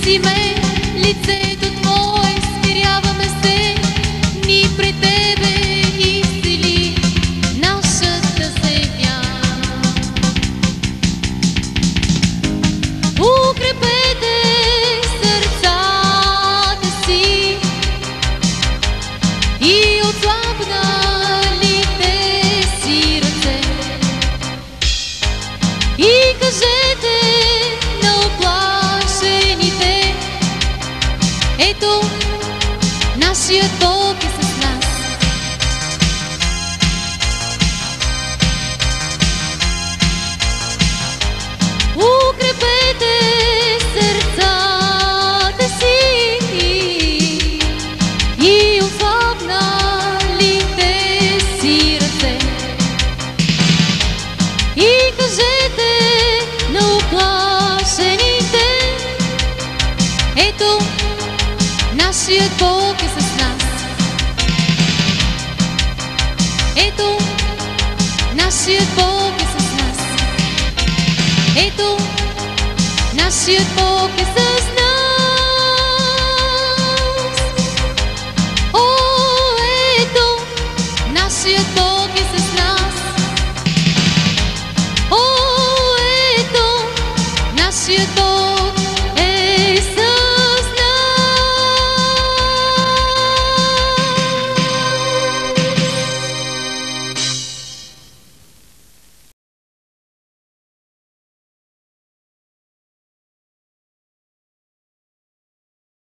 си ме, you toques Nachtierbock ist es Nacht. Et du, Nachtierbock ist es Nacht. Et du, Nachtierbock ist es